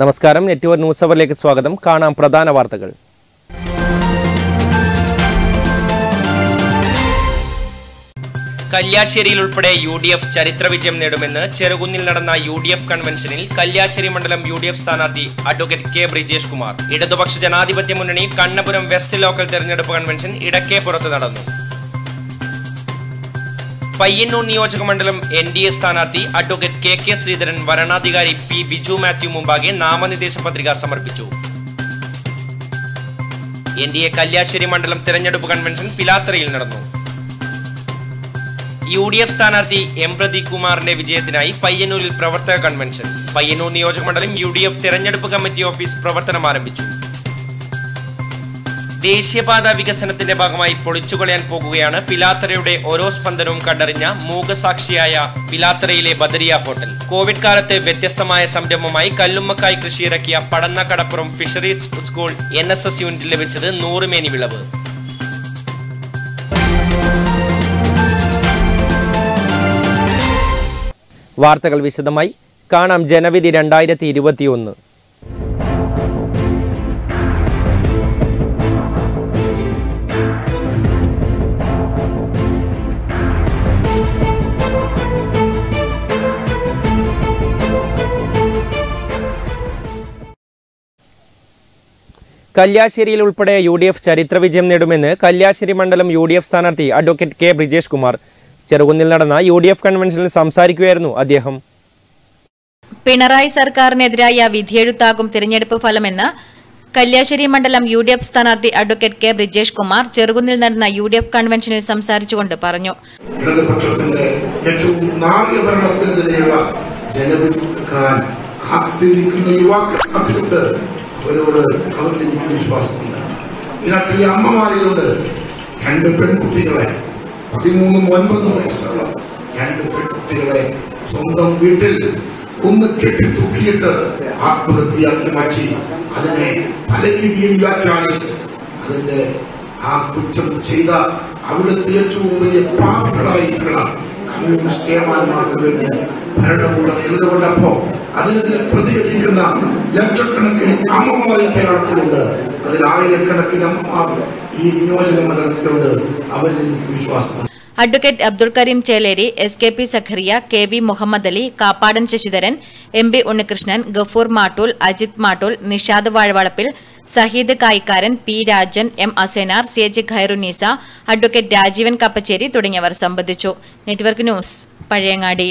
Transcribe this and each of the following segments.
നമസ്കാരം. Network news അവറിലേക്ക് സ്വാഗതം. കാണാം പ്രധാന വാർത്തകൾ. കല്യാശ്ശേരിയിൽ ഉൾപ്പെടെ യു ഡി എഫ് ചരിത്ര വിജയം നേടുമെന്ന് ചെറുകുന്നിൽ നടന്ന യു ഡി എഫ് കൺവെൻഷനിൽ കല്യാശ്ശേരി മണ്ഡലം യു ഡി എഫ് സ്ഥാനാർത്ഥി അഡ്വക്കേറ്റ് കെ ബ്രിജേഷ് കുമാർ. ഇടതുപക്ഷ ജനാധിപത്യ മുന്നണി കണ്ണപുരം വെസ്റ്റ് ലോക്കൽ തെരഞ്ഞെടുപ്പ് കൺവെൻഷൻ ഇടക്കേപ്പുറത്ത് നടന്നു. പയ്യന്നൂർ നിയോജകമണ്ഡലം എൻ ഡി എ സ്ഥാനാർത്ഥി അഡ്വക്കേറ്റ് കെ കെ ശ്രീധരൻ വരണാധികാരി പി ബിജു മാത്യു മുമ്പാകെ നാമനിർദ്ദേശ പത്രിക സമർപ്പിച്ചു. എൻ ഡി എ കല്യാശ്ശേരി മണ്ഡലം തെരഞ്ഞെടുപ്പ് കൺവെൻഷൻ പിലാത്തറയിൽ നടന്നു. യു ഡി എഫ് സ്ഥാനാർത്ഥി എം പ്രദീപ് കുമാറിന്റെ വിജയത്തിനായി പയ്യന്നൂരിൽ പ്രവർത്തക കൺവെൻഷൻ. പയ്യന്നൂർ നിയോജകമണ്ഡലം യു ഡി എഫ് തെരഞ്ഞെടുപ്പ് കമ്മിറ്റി ഓഫീസ് പ്രവർത്തനം ആരംഭിച്ചു. ദേശീയപാത വികസനത്തിന്റെ ഭാഗമായി പൊളിച്ചുകളയാൻ പോകുകയാണ് പിലാത്തറയുടെ ഓരോ സ്പന്ദനവും കണ്ടറിഞ്ഞ മൂകസാക്ഷിയായ പിലാത്തറയിലെ ബദരിയ ഹോട്ടൽ. കോവിഡ് കാലത്ത് വ്യത്യസ്തമായ സംരംഭമായി കല്ലുമ്മക്കായി കൃഷിയിറക്കിയ Padanna Kadappuram fisheries school N S S യൂണിറ്റിൽ ലഭിച്ചത് നൂറുമേനി വിളവ്. വാർത്തകൾ വിശദമായി. കാണാം ജനവിധി രണ്ടായിരത്തി ഇരുപത്തിയൊന്ന്. കല്യാശ്ശേരിയിൽ ഉൾപ്പെടെ യു ഡി എഫ് ചരിത്ര വിജയം നേടുമെന്ന് കല്യാശ്ശേരി മണ്ഡലം യു ഡി എഫ് സ്ഥാനാർത്ഥി അഡ്വക്കേറ്റ് കെ ബ്രിജേഷ് കുമാർ. ചെറുകുന്നിൽ നടന്ന യു ഡി എഫ് കൺവെൻഷനിൽ സംസാരിക്കുകയായിരുന്നു അദ്ദേഹം. പിണറായി സർക്കാരിനെതിരായ വിധിയെഴുത്താകും തിരഞ്ഞെടുപ്പ് ഫലമെന്ന് കല്യാശ്ശേരി മണ്ഡലം യു ഡി എഫ് സ്ഥാനാർത്ഥി അഡ്വക്കേറ്റ് കെ ബ്രിജേഷ് കുമാർ ചെറുകുന്നിൽ നടന്ന യു ഡി എഫ് കൺവെൻഷനിൽ സംസാരിച്ചുകൊണ്ട് പറഞ്ഞു ജനവിധിക്കാൻ കാത്തിരിക്കുന്ന യുവാക്കൾ അവരോട് അവർക്ക് എനിക്ക് വിശ്വാസമില്ല. ഇതിനകത്ത് ഈ അമ്മമാരിലുണ്ട് രണ്ട് പെൺകുട്ടികളെ പതിമൂന്നും ഒൻപതും വയസ്സുള്ള രണ്ട് പെൺകുട്ടികളെ സ്വന്തം വീട്ടിൽ ഒന്ന് കെട്ടി തൂക്കിയിട്ട് ആത്മഹത്യയാക്കി മാറ്റി. അതിനെ പല രീതിയിൽ വ്യാഖ്യാനിച്ച്. അതിന്റെ ആ കുറ്റം ചെയ്ത അവിടുത്തെ ഏറ്റവും വലിയ പാപികളായിട്ടുള്ള കമ്മ്യൂണിസ്റ്റ് ചെയർമാൻമാർക്ക് വേണ്ടി ഭരണകൂടം നിലകൊണ്ടപ്പോ അതിനെതിരെ പ്രതികരിക്കുന്ന ലക്ഷക്കണക്കിന് അമ്മമാരെ കേരളത്തിലുണ്ട്. അതിൽ ആയിരക്കണക്കിന് അമ്മമാർ ഈ നിയോജക മണ്ഡലത്തിലുണ്ട്. അവരിൽ എനിക്ക് വിശ്വാസം. Advocate Abdul Kareem Cheleri S K P Sakhariya K V Muhammad Ali Kappadan Sasidharan M B Unnikrishnan Gafoor Mattool Ajith Mattool Nishad Vazhavalappil Saheed Kayikkaran P Rajan M Asenar C H Khairunnisa advocate Rajeevan Kappacheri തുടങ്ങിയവർ സംബന്ധിച്ചു. Network news Pazhayangadi.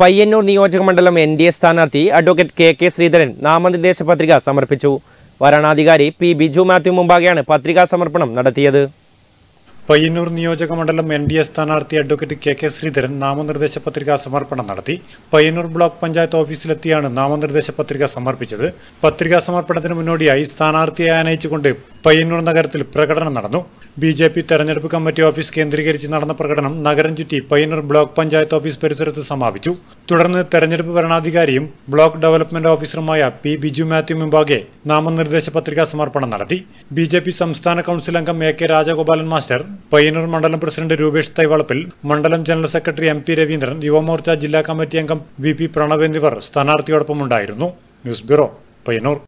Payyanur നിയോജകമണ്ഡലം N D A സ്ഥാനാർത്ഥി advocate K K Sreedharan നാമനിർദ്ദേശ പത്രിക സമർപ്പിച്ചു. വരണാധികാരി P Biju Mathew മുമ്പാകെയാണ് പത്രികാ സമർപ്പണം നടത്തിയത്. പയ്യന്നൂർ നിയോജക മണ്ഡലം എൻ ഡി എ സ്ഥാനാർത്ഥി അഡ്വക്കേറ്റ് കെ കെ ശ്രീധരൻ നാമനിർദ്ദേശ പത്രിക സമർപ്പണം നടത്തി. പയ്യന്നൂർ ബ്ലോക്ക് പഞ്ചായത്ത് ഓഫീസിലെത്തിയാണ് നാമനിർദ്ദേശ പത്രിക സമർപ്പിച്ചത്. പത്രികാ സമർപ്പണത്തിന് മുന്നോടിയായി സ്ഥാനാർത്ഥിയെ ആനയിച്ചുകൊണ്ട് പയ്യന്നൂർ നഗരത്തിൽ പ്രകടനം നടന്നു. ബി ജെ പി തെരഞ്ഞെടുപ്പ് കമ്മിറ്റി ഓഫീസ് കേന്ദ്രീകരിച്ച് നടന്ന പ്രകടനം നഗരം ചുറ്റി പയ്യന്നൂർ ബ്ലോക്ക് പഞ്ചായത്ത് ഓഫീസ് പരിസരത്ത് സമാപിച്ചു. തുടർന്ന് തെരഞ്ഞെടുപ്പ് ഭരണാധികാരിയും ബ്ലോക്ക് ഡെവലപ്മെന്റ് ഓഫീസറുമായ പി ബിജു മാത്യു മുമ്പാകെ നാമനിർദ്ദേശ പത്രികാ സമർപ്പണം നടത്തി. ബി ജെ പി സംസ്ഥാന കൌൺസിൽ അംഗം A K Rajagopalan master Payyanur മണ്ഡലം പ്രസിഡന്റ് രൂപേഷ് തൈവളപ്പിൽ മണ്ഡലം general secretary M P Raveendran Yuvamorcha ജില്ലാ കമ്മിറ്റി അംഗം വി പി പ്രണവ് എന്നിവർ സ്ഥാനാർത്ഥിയോടൊപ്പം ഉണ്ടായിരുന്നു. News bureau Payyanur.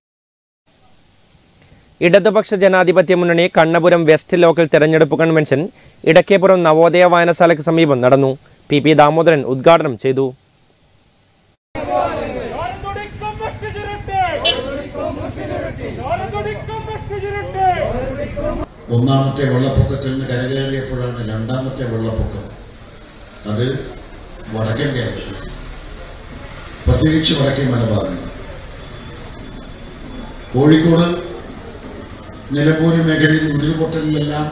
ഇടതുപക്ഷ ജനാധിപത്യ മുന്നണി കണ്ണപുരം വെസ്റ്റ് ലോക്കൽ തെരഞ്ഞെടുപ്പ് കൺവെൻഷൻ ഇടക്കേപ്പുറം നവോദയ വായനശാലയ്ക്ക് സമീപം നടന്നു. പി പി ദാമോദരൻ ഉദ്ഘാടനം ചെയ്തു. ഒന്നാമത്തെ വെള്ളപ്പൊക്കത്തിൽ നിന്ന് കരകയറിയപ്പോഴാണ് രണ്ടാമത്തെ വെള്ളപ്പൊക്കം. അത് വടക്കൻ കേരളത്തിൽ. പ്രത്യേകിച്ച് വടക്കൻ മലബാറിൽ. കോഴിക്കോട് നിലമ്പൂര് മേഖലയിൽ ഉരുൾപൊട്ടലിലെല്ലാം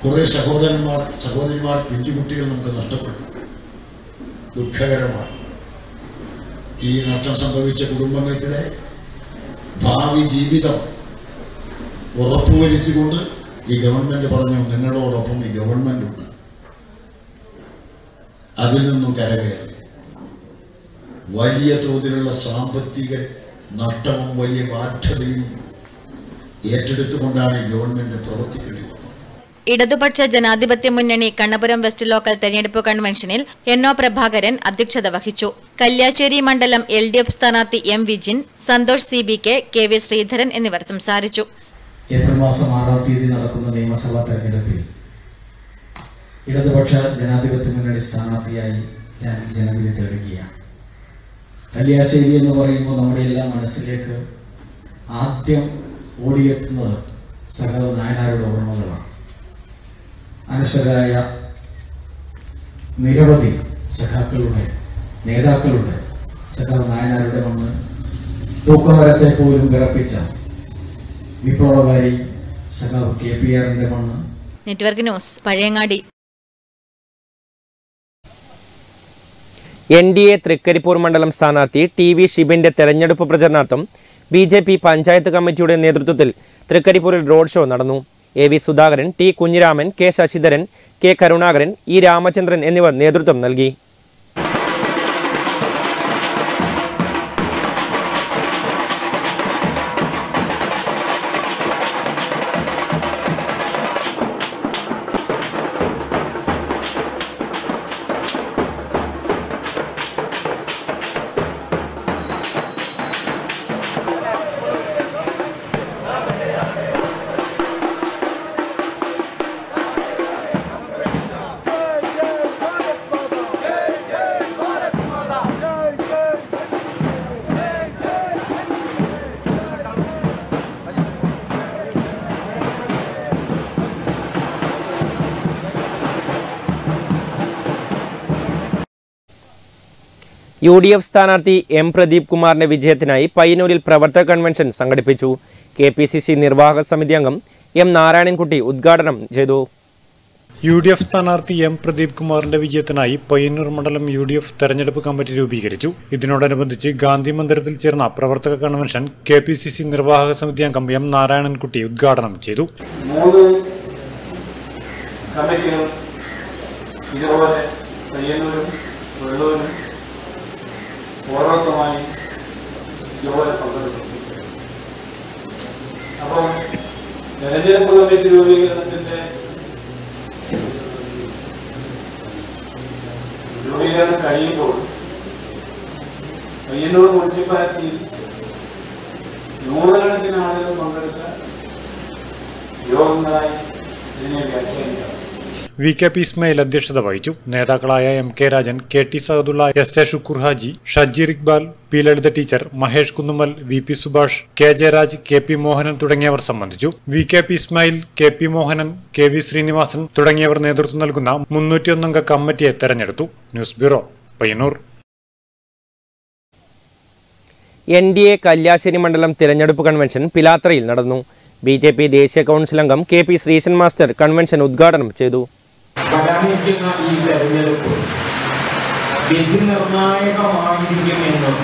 കുറെ സഹോദരന്മാർ സഹോദരിമാർ പിഞ്ചുകുട്ടികൾ നമുക്ക് നഷ്ടപ്പെട്ടു. ദുഃഖകരമാണ്. ഈ നഷ്ടം സംഭവിച്ച കുടുംബങ്ങൾക്കിടെ ഭാവി ജീവിതം ഉറപ്പുവരുത്തിക്കൊണ്ട് ഈ ഗവൺമെന്റ് പറഞ്ഞു നിങ്ങളോടൊപ്പം ഈ ഗവൺമെന്റ് ഉണ്ട് അതിൽ നിന്നും കരകയറി. വലിയ തോതിലുള്ള സാമ്പത്തിക നഷ്ടവും വലിയ ബാധ്യതയും ഏറ്റെടുത്തുകൊണ്ടാണ് ഗവൺമെന്റ് പ്രവർത്തിക്കേണ്ടി ഇടതുപക്ഷ ജനാധിപത്യ മുന്നണി കണ്ണപുരം വെസ്റ്റ് ലോക്കൽ തെരഞ്ഞെടുപ്പ് കൺവെൻഷനിൽ എൻ ഒ പ്രഭാകരൻ അധ്യക്ഷത വഹിച്ചു. കല്യാശ്ശേരി മണ്ഡലം എൽ ഡി എഫ് സ്ഥാനാർത്ഥി M Vijin Santhosh C B K K V Sreedharan എന്നിവർ സംസാരിച്ചു. ഏപ്രിൽ മാസം ആറാം തീയതി നടക്കുന്ന നിയമസഭാ തെരഞ്ഞെടുപ്പിൽ ഇടതുപക്ഷ ജനാധിപത്യ മുന്നണി സ്ഥാനാർത്ഥിയായി ഞാൻ ജനവിധി തേടുകയാണ്. കല്യാശ്ശേരി എന്ന് പറയുമ്പോൾ നമ്മുടെ എല്ലാ മനസ്സിലേക്ക് ആദ്യം ഓടിയെത്തുന്നത് സകല നായനാരുടെ ഓർമ്മകളാണ്. അനശ്വരായ നിരവധി സഖാക്കളുടെ നേതാക്കളുടെ സഖാവ് നായനാരുടെ വന്ന് തൂക്കമരത്തെ പോലും വിറപ്പിച്ച വിപ്ലവകാരി സഖാവ് കെ പി ആറിന്റെ മണ്ണ് network news Pazhayangadi. N D A Trikaripur മണ്ഡലം സ്ഥാനാർത്ഥി ടി വി ഷിബിന്റെ തെരഞ്ഞെടുപ്പ് പ്രചരണാർത്ഥം ബി ജെ പി പഞ്ചായത്ത് കമ്മിറ്റിയുടെ നേതൃത്വത്തിൽ തൃക്കരിപ്പൂരിൽ റോഡ് ഷോ നടന്നു. A V Sudhakaran T Kunhiraman K Sasidharan K Karunakaran E Ramachandran എന്നിവർ നേതൃത്വം നൽകി. യു ഡി എഫ് സ്ഥാനാർത്ഥി എം പ്രദീപ് കുമാറിന്റെ വിജയത്തിനായി പയ്യന്നൂരിൽ പ്രവർത്തക കൺവെൻഷൻ സംഘടിപ്പിച്ചു. കെ പി സി സി നിർവാഹക സമിതി അംഗം എം നാരായണൻകുട്ടി ഉദ്ഘാടനം ചെയ്തു. യു ഡി എഫ് സ്ഥാനാർത്ഥി എം പ്രദീപ് കുമാറിന്റെ വിജയത്തിനായി പയ്യന്നൂർ മണ്ഡലം യു ഡി എഫ് തെരഞ്ഞെടുപ്പ് കമ്മിറ്റി രൂപീകരിച്ചു. ഇതിനോടനുബന്ധിച്ച് ഗാന്ധി മന്ദിരത്തിൽ ചേർന്ന പ്രവർത്തക convention K P C C നിർവാഹക സമിതി അംഗം എം നാരായണൻകുട്ടി ഉദ്ഘാടനം ചെയ്തു. കമ്മിറ്റികളും ഇതുപോലെ പയ്യന്നൂരും വെള്ളൂരും ഓരോരുത്തമായി ജോലി പങ്കെടുക്കും. അപ്പം തെരഞ്ഞെടുപ്പ് കമ്മിറ്റി രൂപീകരണത്തിന്റെ രൂപീകരണം കഴിയുമ്പോൾ പയ്യന്നൂർ മുനിസിപ്പാലിറ്റിയിൽ നൂറുകണക്കിന് ആളുകൾ പങ്കെടുത്ത യോഗങ്ങളായി ഇതിനെ വ്യാഖ്യാനിക്കാം. വി കെ പി ഇസ്മയിൽ അധ്യക്ഷത വഹിച്ചു. നേതാക്കളായ M K Rajan K T Sahadulla S A Shukkur Haji Shajeer Iqbal P Lalitha teacher Mahesh Kunnummal V P Subhash K Jayaraj K P Mohanan തുടങ്ങിയവർ സംബന്ധിച്ചു. V K P Ismail K P Mohanan K V Srinivasan തുടങ്ങിയവർ നേതൃത്വം നൽകുന്ന മുന്നൂറ്റിയൊന്നംഗ കമ്മിറ്റിയെ തെരഞ്ഞെടുത്തു. News bureau Payyanur. N D A Kalliasseri മണ്ഡലം തിരഞ്ഞെടുപ്പ് കൺവെൻഷൻ പിലാത്രയിൽ നടന്നു. ബി ജെ പി ദേശീയ കൗൺസിൽ അംഗം K P Sreesan master convention ഉദ്ഘാടനം ചെയ്തു. വരാനിരിക്കുന്ന ഈ തെരഞ്ഞെടുപ്പ് വിധി നിർണായകമായിരിക്കുമെന്നും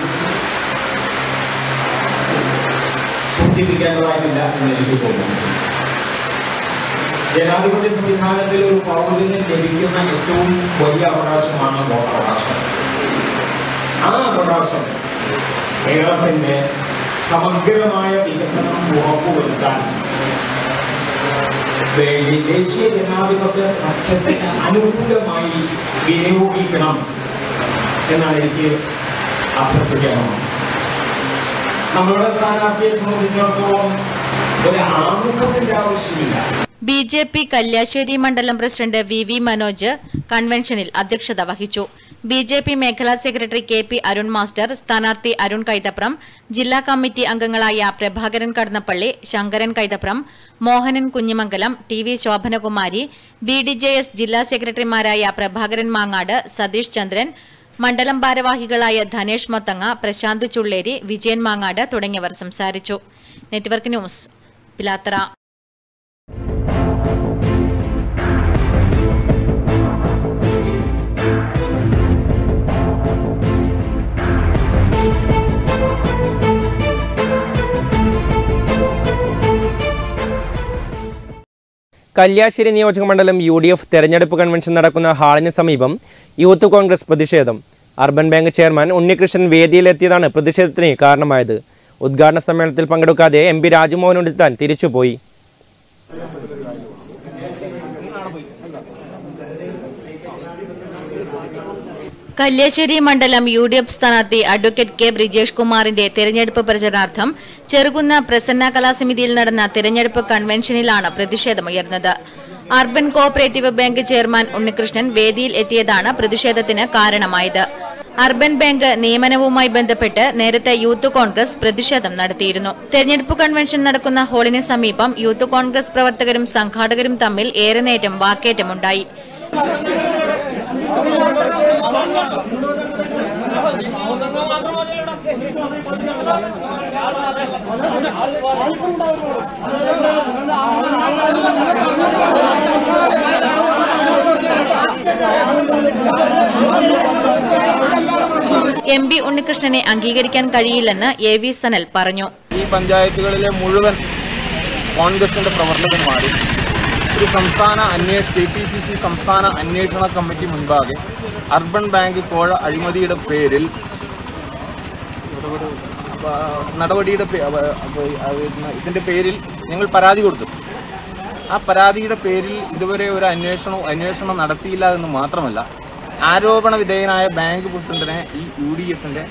സൂചിപ്പിക്കേണ്ടതായിട്ടില്ല എന്ന് എനിക്ക് തോന്നുന്നു. ജനാധിപത്യ സംവിധാനത്തിൽ ഒരു പൗരന് ലഭിക്കുന്ന ഏറ്റവും വലിയ അവകാശമാണ് വോട്ടവകാശം. ആ അവകാശം കേരളത്തിന്റെ സമഗ്രമായ വികസനം ഉറപ്പുവരുത്താൻ വേണ്ടി ദേശീയ ജനാധിപത്യ സഖ്യത്തിന് അനുകൂലമായി വിനിയോഗിക്കണം എന്നാണ് എനിക്ക് അഭ്യർത്ഥിക്കാനുള്ളത്. നമ്മളുടെ സ്ഥാനാർത്ഥിയെ സംബന്ധിച്ചിടത്തോളം ഒരു ആമുഖത്തിന്റെ ആവശ്യമില്ല. ബി ജെ പി കല്യാശ്ശേരി മണ്ഡലം പ്രസിഡന്റ് വി വി മനോജ് കൺവെൻഷനിൽ അധ്യക്ഷത വഹിച്ചു. ബി ജെ പി മേഖലാ secretary K P Arun master സ്ഥാനാർത്ഥി അരുൺ കൈതപ്രം ജില്ലാ കമ്മിറ്റി അംഗങ്ങളായ Prabhakaran Kadannappally Sankaran Kaithapram Mohanan Kunhimangalam T V Shobhanakumari B D J S ജില്ലാ സെക്രട്ടറിമാരായ പ്രഭാകരൻ മാങ്ങാട് സതീഷ് ചന്ദ്രൻ മണ്ഡലം ഭാരവാഹികളായ ധനേഷ് മൊത്തങ്ങ പ്രശാന്ത് ചുള്ളേരി വിജയൻ മാങ്ങാട് തുടങ്ങിയവർ സംസാരിച്ചു. Network news Pilathara. കല്യാശ്ശേരി നിയോജക മണ്ഡലം യു ഡി എഫ് തെരഞ്ഞെടുപ്പ് കൺവെൻഷൻ നടക്കുന്ന ഹാളിന് സമീപം യൂത്ത് കോൺഗ്രസ് പ്രതിഷേധം. അർബൻ ബാങ്ക് ചെയർമാൻ ഉണ്ണികൃഷ്ണൻ വേദിയിലെത്തിയതാണ് പ്രതിഷേധത്തിന് കാരണമായത്. ഉദ്ഘാടന സമ്മേളനത്തിൽ പങ്കെടുക്കാതെ എം പി രാജ്മോഹൻ ഉണ്ണിത്താൻ തിരിച്ചുപോയി. കല്യാശ്ശേരി മണ്ഡലം യു ഡി എഫ് സ്ഥാനാർത്ഥി അഡ്വക്കേറ്റ് കെ ബ്രിജേഷ് കുമാറിന്റെ തെരഞ്ഞെടുപ്പ് പ്രചരണാർത്ഥം ചെറുകുന്ന പ്രസന്ന കലാസമിതിയിൽ നടന്ന തെരഞ്ഞെടുപ്പ് കൺവെൻഷനിലാണ് പ്രതിഷേധമുയർന്നത്. Urban cooperative bank chairman Unnikrishnan വേദിയിൽ എത്തിയതാണ് പ്രതിഷേധത്തിന് കാരണമായത്. അർബൻ ബാങ്ക് നിയമനവുമായി ബന്ധപ്പെട്ട് നേരത്തെ യൂത്ത് കോൺഗ്രസ് പ്രതിഷേധം നടത്തിയിരുന്നു. തെരഞ്ഞെടുപ്പ് കൺവെൻഷൻ നടക്കുന്ന ഹാളിന് സമീപം യൂത്ത് കോൺഗ്രസ് പ്രവർത്തകരും സംഘാടകരും തമ്മിൽ ഏറെ നേരം വാക്കേറ്റമുണ്ടായി. എം പി ഉണ്ണികൃഷ്ണനെ അംഗീകരിക്കാൻ കഴിയില്ലെന്ന് എ വി സനൽ പറഞ്ഞു. ഈ പഞ്ചായത്തുകളിലെ മുഴുവൻ കോൺഗ്രസിന്റെ പ്രവർത്തകന്മാരും സംസ്ഥാന അന്വേഷ കെ പി സി സി സംസ്ഥാന അന്വേഷണ കമ്മിറ്റി മുൻപാകെ അർബൻ ബാങ്ക് കോഴ അഴിമതിയുടെ പേരിൽ നടപടിയുടെ ഇതിന്റെ പേരിൽ ഞങ്ങൾ പരാതി കൊടുത്തു. ആ പരാതിയുടെ പേരിൽ ഇതുവരെ ഒരു അന്വേഷണം അന്വേഷണം നടത്തിയില്ല എന്ന് മാത്രമല്ല ആരോപണ വിധേയനായ ബാങ്ക് പ്രസിഡന്റിനെ ഈ യു ഡി എഫിന്റെ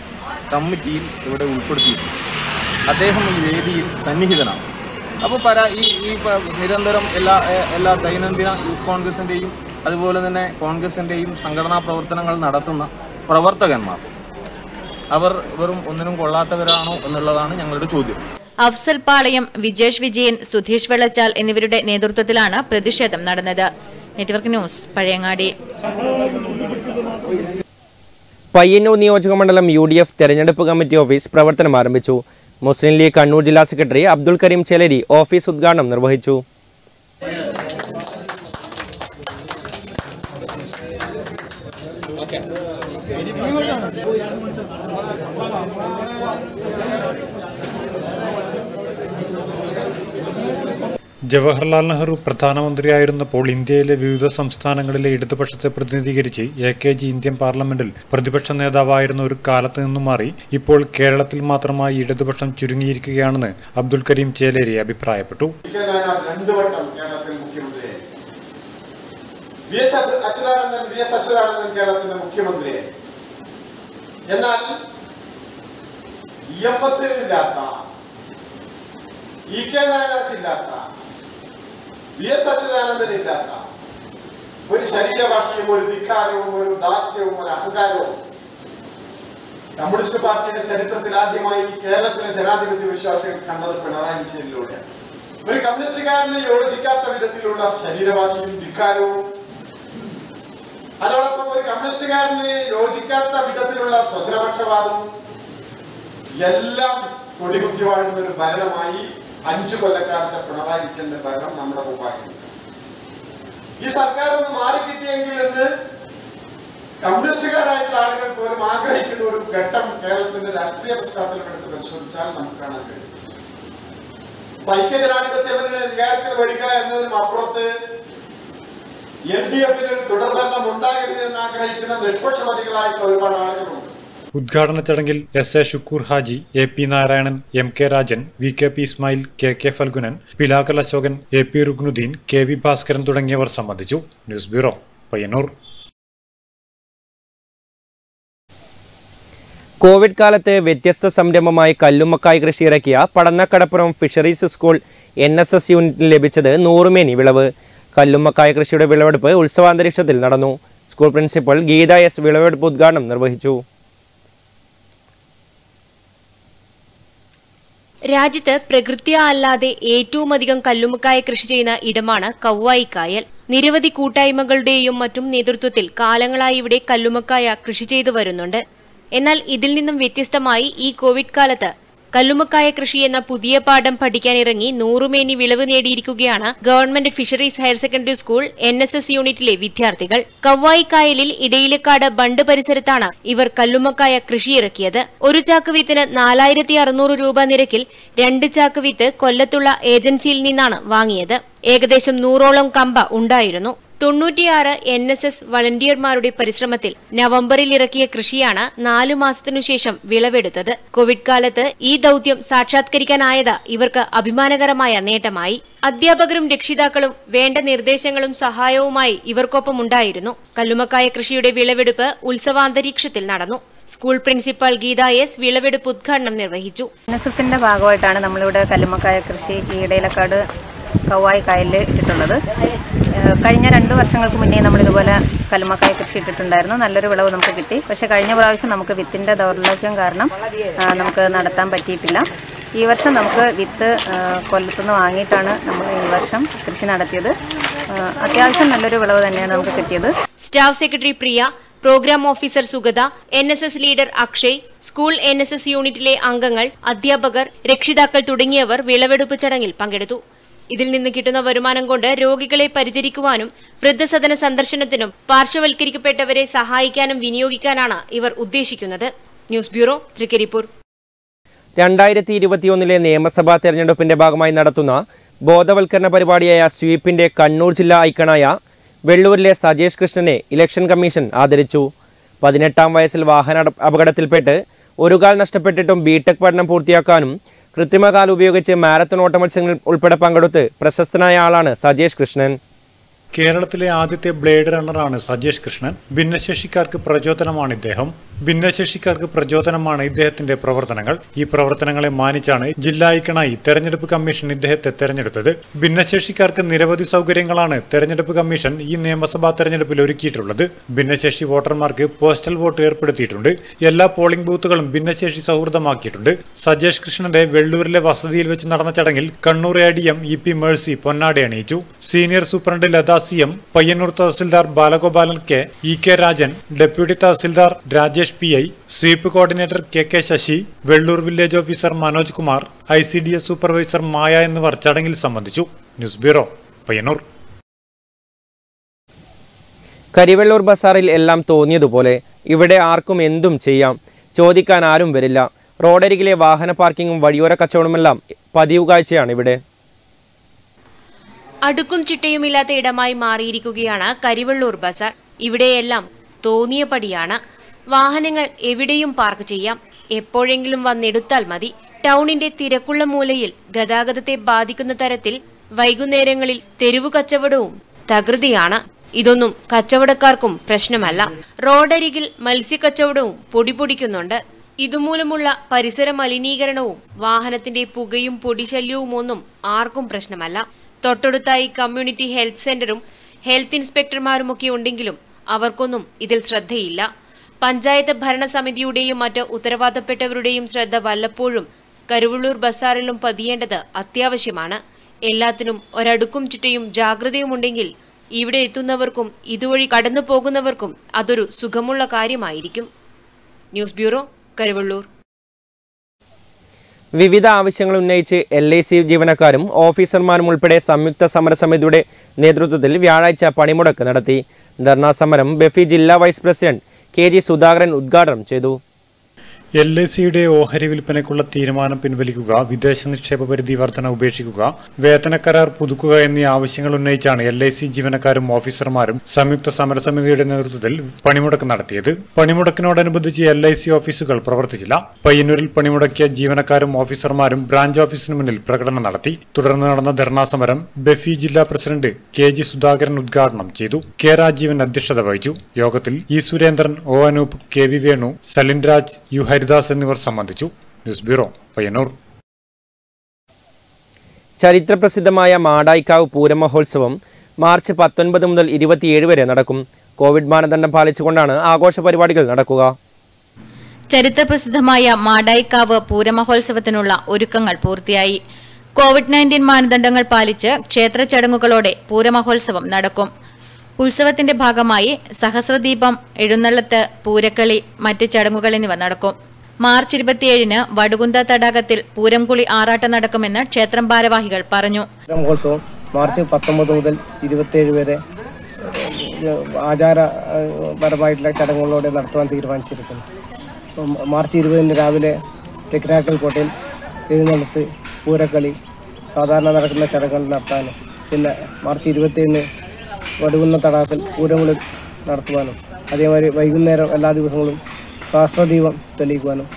കമ്മിറ്റിയിൽ ഇവിടെ ഉൾപ്പെടുത്തിയിട്ടുണ്ട്. അദ്ദേഹം ഈ വേദിയിൽ സന്നിഹിതനാണ്. അപ്പോൾ പരാ ഈ ഈ നിരന്തരം എല്ലാ എല്ലാ ദൈനംദിന യൂത്ത് കോൺഗ്രസിന്റെയും അതുപോലെ തന്നെ കോൺഗ്രസിന്റെയും സംഘടനാ പ്രവർത്തനങ്ങൾ നടത്തുന്ന പ്രവർത്തകന്മാർ. അവർ വെറും ഒന്നിനും കൊള്ളാത്തവരാണോ എന്നുള്ളതാണ് ഞങ്ങളുടെ ചോദ്യം. അഫ്സൽ പാളയം വിജേഷ് വിജയൻ സുധീഷ് വെള്ളച്ചാൽ എന്നിവരുടെ നേതൃത്വത്തിലാണ് പ്രതിഷേധം നടന്നത്. Network news Pazhayangadi. പയ്യന്നൂർ നിയോജക മണ്ഡലം യു ഡി എഫ് തെരഞ്ഞെടുപ്പ് കമ്മിറ്റി ഓഫീസ് പ്രവർത്തനം ആരംഭിച്ചു. മുസ്ലിം ലീഗ് കണ്ണൂർ ജില്ലാ സെക്രട്ടറി അബ്ദുൽ കരീം ചേലരി ഓഫീസ് ഉദ്ഘാടനം നിർവഹിച്ചു. ജവഹർലാൽ നെഹ്റു പ്രധാനമന്ത്രിയായിരുന്നപ്പോൾ ഇന്ത്യയിലെ വിവിധ സംസ്ഥാനങ്ങളിലെ ഇടതുപക്ഷത്തെ പ്രതിനിധീകരിച്ച് എ കെ ജി ഇന്ത്യൻ പാർലമെന്റിൽ പ്രതിപക്ഷ നേതാവായിരുന്ന ഒരു കാലത്ത് നിന്നും മാറി ഇപ്പോൾ കേരളത്തിൽ മാത്രമായി ഇടതുപക്ഷം ചുരുങ്ങിയിരിക്കുകയാണെന്ന് അബ്ദുൽ കരീം ചേലേരി അഭിപ്രായപ്പെട്ടു. എന്നാൽ ഇ കെ നായനാർക്കില്ലാത്ത വി എസ് അച്യുതാനന്ദൻ ഇല്ലാത്ത. ഒരു ശരീരഭാഷയും ഒരു ധിക്കാരവും ഒരു ദാർഢ്യവും ഒരു അഹങ്കാരവും. കമ്മ്യൂണിസ്റ്റ് പാർട്ടിയുടെ ചരിത്രത്തിൽ ആദ്യമായി കേരളത്തിലെ ജനാധിപത്യ വിശ്വാസികൾ കണ്ടത് പിണറായി വിജയനിലൂടെയാണ്. ഒരു കമ്മ്യൂണിസ്റ്റുകാരന് യോജിക്കാത്ത വിധത്തിലുള്ള ശരീരഭാഷയും ധിക്കാരവും അതോടൊപ്പം ഒരു കമ്മ്യൂണിസ്റ്റുകാരന് യോജിക്കാത്ത വിധത്തിലുള്ള സ്വജനപക്ഷപാതവും എല്ലാം കൊടികുത്തി വാഴുന്ന ഒരു ഭരണമായി അഞ്ചു കൊല്ലക്കാലത്തെ പിണറായി വിജയന്റെ ഭരണം നമ്മുടെ ഉപാധി ഈ സർക്കാർ ഒന്ന് മാറിക്കിട്ടിയെങ്കിൽ എന്ന് കമ്മ്യൂണിസ്റ്റുകാരായിട്ടുള്ള ആളുകൾ പോലും ആഗ്രഹിക്കുന്ന ഒരു ഘട്ടം കേരളത്തിന്റെ രാഷ്ട്രീയ പശ്ചാത്തലം എടുത്ത് പരിശോധിച്ചാൽ നമുക്ക് കാണാൻ കഴിയും. ഐക്യജനാധിപത്യത്തിന്റെ അധികാരത്തിൽ വരിക എന്നതിനും അപ്പുറത്ത് എൽ ഡി എഫിന് ഒരു ഉണ്ടാകരുത് എന്ന് ആഗ്രഹിക്കുന്ന നിഷ്പക്ഷമതികളായിട്ടുള്ള ഒരുപാട് ആളുകളുണ്ട്. ഉദ്ഘാടന ചടങ്ങിൽ S A Shukoor Haji A P Narayanan M K Rajan V K P Ismail K K Falgunan Pilakkal Ashokan A P Rugnuddin K V Bhaskaran തുടങ്ങിയവർ സംബന്ധിച്ചു. News bureau Payyanur. കോവിഡ് കാലത്ത് വ്യത്യസ്ത സംരംഭമായി കല്ലുമ്മക്കായ് കൃഷി ഇറക്കിയ Padannakkadappuram fisheries school N S S യൂണിറ്റിന് ലഭിച്ചത് നൂറുമേനി വിളവ്. കല്ലുമ്മക്കായ കൃഷിയുടെ വിളവെടുപ്പ് ഉത്സവാന്തരീക്ഷത്തിൽ നടന്നു. സ്കൂൾ പ്രിൻസിപ്പൽ ഗീത എസ് വിളവെടുപ്പ് ഉദ്ഘാടനം നിർവഹിച്ചു. രാജ്യത്ത് പ്രകൃത്യാ അല്ലാതെ ഏറ്റവുമധികം കല്ലുമുക്കായ കൃഷി ചെയ്യുന്ന ഇടമാണ് കവ്വായിക്കായൽ നിരവധി കൂട്ടായ്മകളുടെയും മറ്റും നേതൃത്വത്തിൽ കാലങ്ങളായി ഇവിടെ കല്ലുമുക്കായ കൃഷി ചെയ്തു വരുന്നുണ്ട്. എന്നാൽ ഇതിൽ നിന്നും വ്യത്യസ്തമായി ഈ കോവിഡ് കാലത്ത് കല്ലുമ്മക്കായ കൃഷി എന്ന പുതിയ പാഠം പഠിക്കാനിറങ്ങി നൂറുമേനി വിളവ് നേടിയിരിക്കുകയാണ് government fisheries higher secondary school N S S യൂണിറ്റിലെ വിദ്യാർത്ഥികൾ. കവ്വായിക്കായലിൽ ഇടയിലക്കാട് ബണ്ട് പരിസരത്താണ് ഇവർ കല്ലുമക്കായ കൃഷി ഇറക്കിയത്. ഒരു ചാക്ക് വിത്തിന് നാലായിരത്തി അറുന്നൂറ് രൂപ നിരക്കിൽ രണ്ട് ചാക്ക് വിത്ത് കൊല്ലത്തുള്ള ഏജൻസിയിൽ നിന്നാണ് വാങ്ങിയത്. ഏകദേശം നൂറോളം കമ്പ ഉണ്ടായിരുന്നു. തൊണ്ണൂറ്റിയാറ് എൻ എസ് എസ് വളണ്ടിയർമാരുടെ പരിശ്രമത്തിൽ നവംബറിൽ ഇറക്കിയ കൃഷിയാണ് നാലു മാസത്തിനുശേഷം വിളവെടുത്തത്. കോവിഡ് കാലത്ത് ഈ ദൌത്യം സാക്ഷാത്കരിക്കാനായത് ഇവർക്ക് അഭിമാനകരമായ നേട്ടമായി. അധ്യാപകരും രക്ഷിതാക്കളും വേണ്ട നിർദ്ദേശങ്ങളും സഹായവുമായി ഇവർക്കൊപ്പം ഉണ്ടായിരുന്നു കല്ലുമക്കായ കൃഷിയുടെ വിളവെടുപ്പ് ഉത്സവാന്തരീക്ഷത്തിൽ നടന്നു. സ്കൂൾ പ്രിൻസിപ്പൽ ഗീത എസ് വിളവെടുപ്പ് ഉദ്ഘാടനം നിർവഹിച്ചു. എൻ എസ് എസിന്റെ ഭാഗമായിട്ടാണ് നമ്മളിവിടെ കല്ലുമക്കായ കൃഷി ഈ ഇടയിലക്കാട് കവായി കായലിൽ ഇട്ടിട്ടുള്ളത്. കഴിഞ്ഞ രണ്ട് വർഷങ്ങൾക്ക് മുന്നേ നമ്മളിതുപോലെ കലമക്കായ കൃഷി ഇട്ടിട്ടുണ്ടായിരുന്നു. നല്ലൊരു വിളവ് നമുക്ക് കിട്ടി. പക്ഷേ കഴിഞ്ഞ പ്രാവശ്യം നമുക്ക് വിത്തിന്റെ ദൗർലഭ്യം കാരണം നമുക്ക് നടത്താൻ പറ്റിയിട്ടില്ല. ഈ വർഷം നമുക്ക് വിത്ത് കൊല്ലത്തുനിന്ന് വാങ്ങിയിട്ടാണ് നമ്മൾ ഈ വർഷം കൃഷി നടത്തിയത്. അത്യാവശ്യം നല്ലൊരു വിളവ് തന്നെയാണ് നമുക്ക് കിട്ടിയത്. Staff secretary Priya programme officer Sugatha N S S leader Akshay school N S S യൂണിറ്റിലെ അംഗങ്ങൾ അധ്യാപകർ രക്ഷിതാക്കൾ തുടങ്ങിയവർ വിളവെടുപ്പ് ചടങ്ങിൽ പങ്കെടുത്തു. ഇതിൽ നിന്ന് കിട്ടുന്ന വരുമാനം കൊണ്ട് രോഗികളെ പരിചരിക്കുവാനും വൃദ്ധസദന സന്ദർശനത്തിനും പാർശ്വവൽക്കരിക്കപ്പെട്ടവരെ സഹായിക്കാനും വിനിയോഗിക്കാനാണ് ഇവർ ഉദ്ദേശിക്കുന്നത്. News bureau Thrikkaripur. രണ്ടായിരത്തി ഇരുപത്തിയൊന്നിലെ നിയമസഭാ തെരഞ്ഞെടുപ്പിന്റെ ഭാഗമായി നടത്തുന്ന ബോധവൽക്കരണ പരിപാടിയായ സ്വീപ്പിന്റെ കണ്ണൂർ ജില്ലാ ഐക്കണായ വെള്ളൂരിലെ സജേഷ് കൃഷ്ണനെ ഇലക്ഷൻ കമ്മീഷൻ ആദരിച്ചു. പതിനെട്ടാം വയസ്സിൽ വാഹന അപകടത്തിൽപ്പെട്ട് ഒരു കാൽ നഷ്ടപ്പെട്ടിട്ടും ബിടെക് പഠനം പൂർത്തിയാക്കാനും കൃത്രിമകാൽ ഉപയോഗിച്ച് മാരത്തൺ ഓട്ട മത്സരങ്ങളിൽ ഉൾപ്പെടെ പങ്കെടുത്ത് പ്രശസ്തനായ ആളാണ് സജേഷ് കൃഷ്ണൻ. കേരളത്തിലെ ആദ്യത്തെ ബ്ലേഡ് റണ്ണറാണ് സജേഷ് കൃഷ്ണൻ. ഭിന്നശേഷിക്കാർക്ക് പ്രചോദനമാണ് ഇദ്ദേഹം. ഭിന്നശേഷിക്കാർക്ക് പ്രചോദനമാണ് ഇദ്ദേഹത്തിന്റെ പ്രവർത്തനങ്ങൾ. ഈ പ്രവർത്തനങ്ങളെ മാനിച്ചാണ് ജില്ലാ ഐക്കണായി തെരഞ്ഞെടുപ്പ് കമ്മീഷൻ ഇദ്ദേഹത്തെ തെരഞ്ഞെടുത്തത്. ഭിന്നശേഷിക്കാർക്ക് നിരവധി സൗകര്യങ്ങളാണ് തെരഞ്ഞെടുപ്പ് കമ്മീഷൻ ഈ നിയമസഭാ തെരഞ്ഞെടുപ്പിൽ ഒരുക്കിയിട്ടുള്ളത്. ഭിന്നശേഷി വോട്ടർമാർക്ക് പോസ്റ്റൽ വോട്ട് ഏർപ്പെടുത്തിയിട്ടുണ്ട്. എല്ലാ പോളിംഗ് ബൂത്തുകളും ഭിന്നശേഷി സൗഹൃദമാക്കിയിട്ടുണ്ട്. സജേഷ് കൃഷ്ണന്റെ വെള്ളൂരിലെ വസതിയിൽ വെച്ച് നടന്ന ചടങ്ങിൽ Kannur A D M E P Mercy പൊന്നാടെ അണിയിച്ചു. Senior superintendent Latha C M Payyanur tahsildar Balagopalan K E K Rajan deputy tahsildar Rajesh P I SVEEP coordinator K K Sasi Vellur village officer Manoj Kumar I C D S supervisor Maya എന്നിവർ ചടങ്ങിൽ സംബന്ധിച്ചു. News bureau Payyanur. Karivellur ബസാറിൽ എല്ലാം തോന്നിയതുപോലെ ഇവിടെ ആർക്കും എന്തും ചെയ്യാം. ചോദിക്കാൻ ആരും വരില്ല. റോഡരികിലെ വാഹന പാർക്കിങ്ങും വഴിയോര കച്ചവടമെല്ലാം പതിവ് കാഴ്ചയാണ് ഇവിടെ. അടുക്കും ചിട്ടയുമില്ലാത്ത ഇടമായി മാറിയിരിക്കുകയാണ് കരിവെള്ളൂർ ബസാർ. ഇവിടെയെല്ലാം തോന്നിയപടിയാണ് വാഹനങ്ങൾ എവിടെയും പാർക്ക് ചെയ്യാം. എപ്പോഴെങ്കിലും വന്നെടുത്താൽ മതി. ടൗണിന്റെ തിരക്കുള്ള മൂലയിൽ ഗതാഗതത്തെ ബാധിക്കുന്ന തരത്തിൽ വൈകുന്നേരങ്ങളിൽ തെരുവു കച്ചവടവും തകൃതിയാണ്. ഇതൊന്നും കച്ചവടക്കാർക്കും പ്രശ്നമല്ല. റോഡരികിൽ മത്സ്യക്കച്ചവടവും പൊടിപൊടിക്കുന്നുണ്ട്. ഇതുമൂലമുള്ള പരിസര മലിനീകരണവും വാഹനത്തിന്റെ പുകയും പൊടിശല്യവും ഒന്നും ആർക്കും പ്രശ്നമല്ല. തൊട്ടടുത്തായി കമ്മ്യൂണിറ്റി ഹെൽത്ത് സെന്ററും ഹെൽത്ത് ഇൻസ്പെക്ടർമാരുമൊക്കെ ഉണ്ടെങ്കിലും അവർക്കൊന്നും ഇതിൽ ശ്രദ്ധയില്ല. പഞ്ചായത്ത് ഭരണസമിതിയുടെയും മറ്റ് ഉത്തരവാദപ്പെട്ടവരുടെയും ശ്രദ്ധ വല്ലപ്പോഴും കരുവള്ളൂർ ബസാറിലും പതിയേണ്ടത് അത്യാവശ്യമാണ്. എല്ലാത്തിനും ഒരടുക്കും ചുറ്റയും ജാഗ്രതയുമുണ്ടെങ്കിൽ ഇവിടെ എത്തുന്നവർക്കും ഇതുവഴി കടന്നു പോകുന്നവർക്കും അതൊരു സുഖമുള്ള കാര്യമായിരിക്കും. News bureau Karuvallur. വിവിധ ആവശ്യങ്ങൾ ഉന്നയിച്ച് എൽ ഐ സി ജീവനക്കാരും ഓഫീസർമാരും ഉൾപ്പെടെ സംയുക്ത സമരസമിതിയുടെ നേതൃത്വത്തിൽ വ്യാഴാഴ്ച പണിമുടക്ക് നടത്തി. ധർണാ സമരം ബെഫി ജില്ലാ vice president K G Sudhakaran ഉദ്ഘാടനം ചെയ്തു എൽ ഐ സിയുടെ ഓഹരി വിൽപ്പനയ്ക്കുള്ള തീരുമാനം പിൻവലിക്കുക വിദേശ നിക്ഷേപ പരിധി വർധന ഉപേക്ഷിക്കുക വേതന കരാർ പുതുക്കുക എന്നീ ആവശ്യങ്ങൾ ഉന്നയിച്ചാണ് എൽ ഐ സി ജീവനക്കാരും ഓഫീസർമാരും സംയുക്ത സമരസമിതിയുടെ നേതൃത്വത്തിൽ പണിമുടക്ക് നടത്തിയത്. പണിമുടക്കിനോടനുബന്ധിച്ച് എൽ ഐ സി ഓഫീസുകൾ പ്രവർത്തിച്ചില്ല. പയ്യന്നൂരിൽ പണിമുടക്കിയ ജീവനക്കാരും ഓഫീസർമാരും ബ്രാഞ്ച് ഓഫീസിന് മുന്നിൽ പ്രകടനം നടത്തി. തുടർന്ന് നടന്ന ധർണാ സമരം ബെഫി ജില്ലാ പ്രസിഡന്റ് കെ ജി സുധാകരൻ ഉദ്ഘാടനം ചെയ്തു. കെ രാജീവൻ അധ്യക്ഷത വഹിച്ചു. യോഗത്തിൽ E Surendran O Anoop K V Venu Salin Raj U Haridas എന്നിവർ സംബന്ധിച്ചു ന്യൂസ് ബ്യൂറോ പയ്യന്നൂർ. ചരിത്രപ്രസിദ്ധമായ മാടായിക്കാവ് പൂരം മഹോത്സവം മാർച്ച് പത്തൊൻപത് മുതൽ ഇരുപത്തിയേഴ് വരെ നടക്കും. കോവിഡ് മാനദണ്ഡം പാലിച്ചുകൊണ്ടാണ് ആഘോഷ പരിപാടികൾ നടക്കുക. ചരിത്രപ്രസിദ്ധമായ മാടായിക്കാവ് പൂരമഹോത്സവത്തിനുള്ള ഒരുക്കങ്ങൾ പൂർത്തിയായി. കോവിഡ് നയന്റീൻ മാനദണ്ഡങ്ങൾ പാലിച്ച് ക്ഷേത്ര ചടങ്ങുകളോടെ പൂരമഹോത്സവം നടക്കും. ഉത്സവത്തിന്റെ ഭാഗമായി സഹസ്രദീപം എഴുന്നള്ളത്ത് പൂരക്കളി മറ്റ് ചടങ്ങുകൾ എന്നിവ നടക്കും. മാർച്ച് ഇരുപത്തിയേഴിന് വടുകുന്ത തടാകത്തിൽ പൂരംകുളി ആറാട്ടം നടക്കുമെന്ന് ക്ഷേത്രം ഭാരവാഹികൾ പറഞ്ഞു. മഹോത്സവം മാർച്ച് പത്തൊമ്പത് മുതൽ ഇരുപത്തിയേഴ് വരെ ആചാരപരമായിട്ടുള്ള ചടങ്ങുകളോടെ നടത്തുവാൻ തീരുമാനിച്ചിരിക്കുന്നു. മാർച്ച് ഇരുപതിന് രാവിലെ തെക്കിനാക്കൽ കോട്ടയിൽ എഴുന്നള്ളത്ത് പൂരക്കളി സാധാരണ നടക്കുന്ന ചടങ്ങുകൾ നടത്താനും പിന്നെ മാർച്ച് ഇരുപത്തേഴിന് വടുകുന്ന തടാകത്തിൽ പൂരങ്ങൾ നടത്തുവാനും അതേമാതിരി വൈകുന്നേരം എല്ലാ ദിവസങ്ങളും ശാസ്ത്രദീപം തെളിയിക്കുവാനും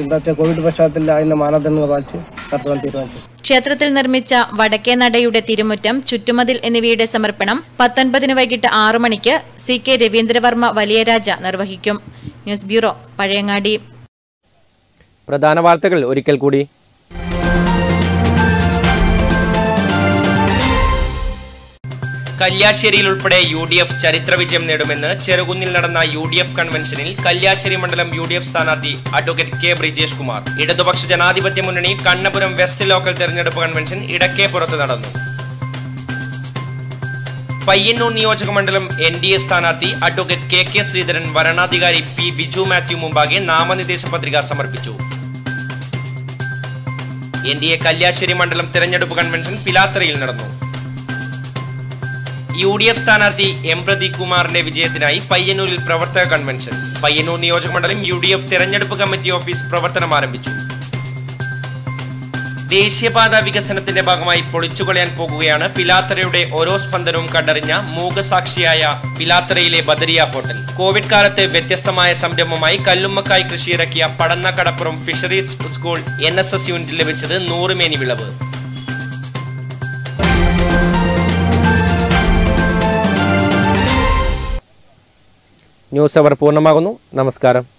ഇന്നത്തെ കോവിഡ് പശ്ചാത്തലത്തിൽ അതിന്റെ മാനദണ്ഡങ്ങൾ പാലിച്ച് നടത്തുവാൻ തീരുമാനിച്ചു. ക്ഷേത്രത്തിൽ നിർമ്മിച്ച വടക്കേ നടയുടെ തിരുമുറ്റം ചുറ്റുമതിൽ എന്നിവയുടെ സമർപ്പണം പത്തൊൻപതിന് വൈകിട്ട് ആറു മണിക്ക് സി കെ രവീന്ദ്രവർമ്മ വലിയരാജ നിർവഹിക്കും. News bureau Pazhayangadi. പ്രധാന വാർത്തകൾ ഒരിക്കൽ കൂടി. കല്യാശ്ശേരിയിൽ ഉൾപ്പെടെ യു ഡി എഫ് ചരിത്ര വിജയം നേടുമെന്ന് ചെറുകുന്നിൽ നടന്ന യു ഡി എഫ് കൺവെൻഷനിൽ കല്യാശ്ശേരി മണ്ഡലം യു ഡി എഫ് സ്ഥാനാർത്ഥി അഡ്വക്കേറ്റ് കെ ബ്രിജേഷ് കുമാർ. ഇടതുപക്ഷ ജനാധിപത്യ മുന്നണി കണ്ണപുരം വെസ്റ്റ് ലോക്കൽ തെരഞ്ഞെടുപ്പ് കൺവെൻഷൻ ഇടക്കേപ്പുറത്ത് നടന്നു. പയ്യന്നൂർ നിയോജക മണ്ഡലം എൻ ഡി എ സ്ഥാനാർത്ഥി അഡ്വക്കേറ്റ് കെ കെ ശ്രീധരൻ വരണാധികാരി പി ബിജു മാത്യു മുമ്പാകെ നാമനിർദ്ദേശ പത്രിക സമർപ്പിച്ചു. എൻ ഡി എ കല്യാശ്ശേരി മണ്ഡലം തെരഞ്ഞെടുപ്പ് കൺവെൻഷൻ പിലാത്തറയിൽ നടന്നു. യു ഡി എഫ് സ്ഥാനാർത്ഥി എം പ്രദീപ് കുമാറിന്റെ വിജയത്തിനായി പയ്യന്നൂരിൽ പ്രവർത്തക കൺവെൻഷൻ പയ്യന്നൂർ നിയോജക മണ്ഡലം യു ഡി എഫ് തെരഞ്ഞെടുപ്പ് കമ്മിറ്റി ഓഫീസ് പ്രവർത്തനം ആരംഭിച്ചു. ദേശീയപാത വികസനത്തിന്റെ ഭാഗമായി പൊളിച്ചുകളയാൻ പോകുകയാണ് പിലാത്തറയുടെ ഓരോ സ്പന്ദനവും കണ്ടറിഞ്ഞ മൂകസാക്ഷിയായ പിലാത്തറയിലെ ബദരിയ ഹോട്ടൽ. കോവിഡ് കാലത്ത് വ്യത്യസ്തമായ സംരംഭമായി കല്ലുമ്മക്കായി കൃഷിയിറക്കിയ Padanna Kadappuram fisheries school N S S യൂണിറ്റിൽ ലഭിച്ചത് നൂറുമേനി വിളവ്. ന്യൂസ് അവർ പൂർണമാകുന്നു. നമസ്കാരം.